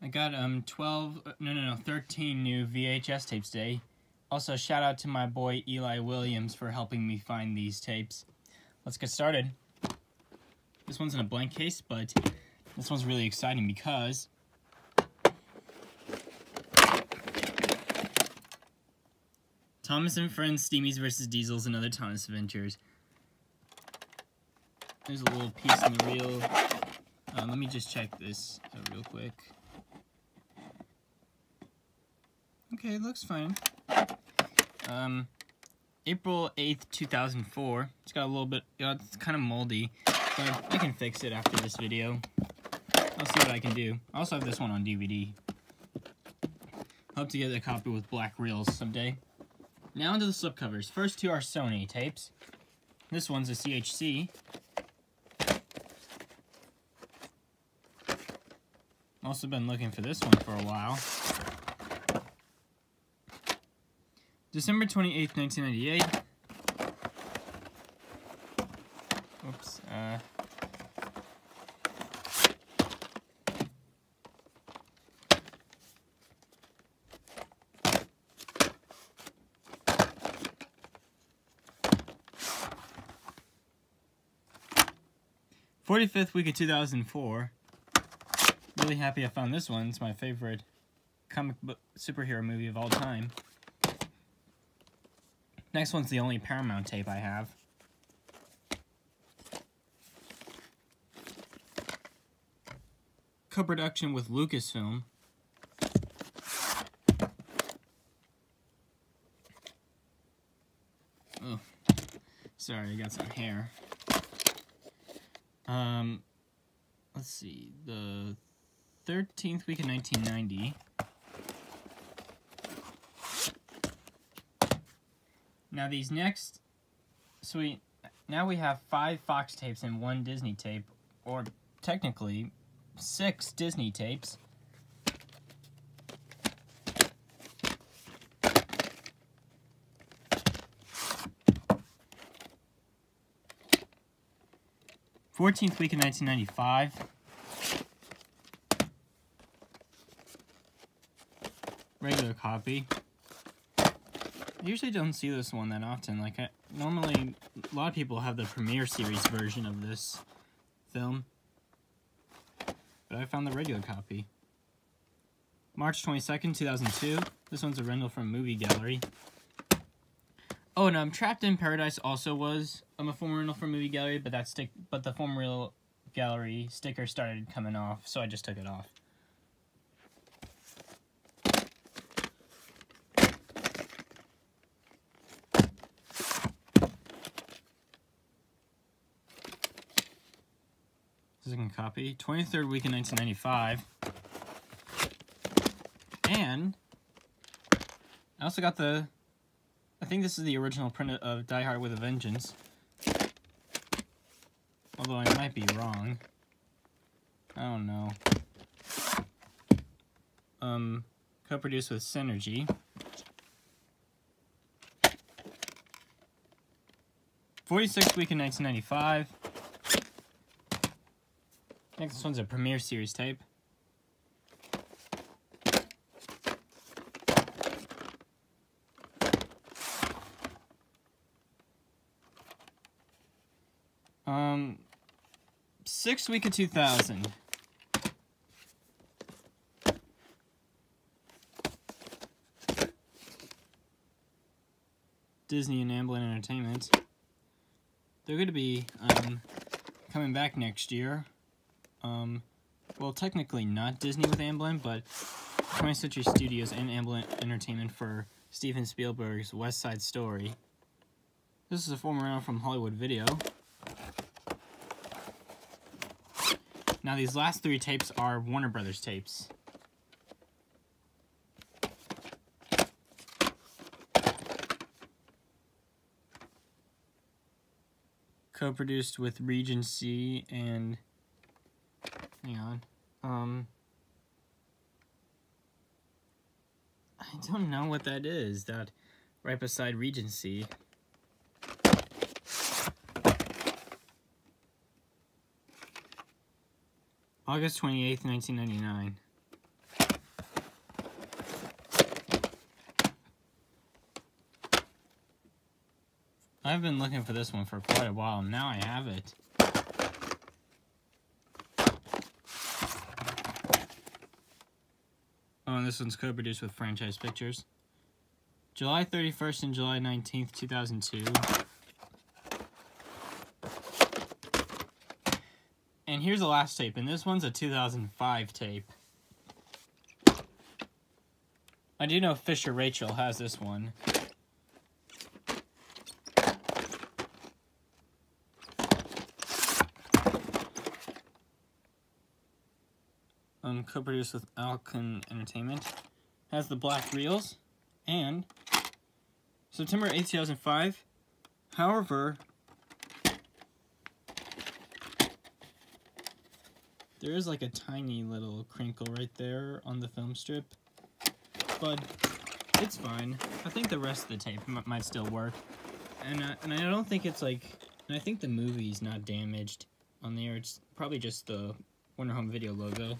I got um 12 uh, no no no 13 new VHS tapes today. Also shout out to my boy Eli Williams for helping me find these tapes. Let's get started. This one's in a blank case, but this one's really exciting because Thomas and Friends Steamies versus Diesels and other Thomas Adventures. There's a little piece in the reel. Uh, let me just check this uh, real quick. Okay, it looks fine. Um, April 8th, 2004. It's got a little bit, you know, it's kind of moldy, but I can fix it after this video. I'll see what I can do. I also have this one on DVD. Hope to get a copy with black reels someday. Now into the slipcovers. First two are Sony tapes. This one's a CHC. Also been looking for this one for a while. December 28th, 1998. Oops. Uh, Forty-fifth week of two thousand four. Really happy I found this one. It's my favorite comic book superhero movie of all time. Next one's the only Paramount tape I have. Co-production with Lucasfilm. Oh, sorry, I got some hair. Um, let's see, the 13th week of 1990. Now these next, sweet, now we have five Fox tapes and one Disney tape, or technically six Disney tapes. Fourteenth week of nineteen ninety five. Regular copy. I usually don't see this one that often. Like, I, normally, a lot of people have the premiere series version of this film. But I found the regular copy. March 22nd, 2002. This one's a rental from Movie Gallery. Oh, and um, Trapped in Paradise also was um, a former rental from Movie Gallery, but that stick, but the film real gallery sticker started coming off, so I just took it off. Second copy. 23rd week in 1995. And I also got the, I think this is the original print of Die Hard with a Vengeance. Although I might be wrong. I don't know. Um, co-produced with Cinergi. Forty-sixth week in 1995. Next one's a Premiere Series type. Um, sixth week of 2000. Disney and Amblin Entertainment. They're going to be um, coming back next year um, well, technically not Disney with Amblin, but 20th Century Studios and Amblin Entertainment for Steven Spielberg's West Side Story. This is a former rental from Hollywood Video. Now these last three tapes are Warner Brothers tapes. Co-produced with Regency and Hang on. Um... I don't know what that is, that right beside Regency. August 28th, 1999. I've been looking for this one for quite a while, now I have it. Oh, this one's co-produced with Franchise Pictures. July 31st and July 19th, 2002. And here's the last tape, and this one's a 2005 tape. I do know Fisher Rachel has this one. Co-produced with Alcon Entertainment. Has the black reels. And September 8, 2005. However, there is like a tiny little crinkle right there on the film strip. But it's fine. I think the rest of the tape might still work. And, uh, and I don't think it's like... And I think the movie's not damaged on there. It's probably just the Warner Home Video logo.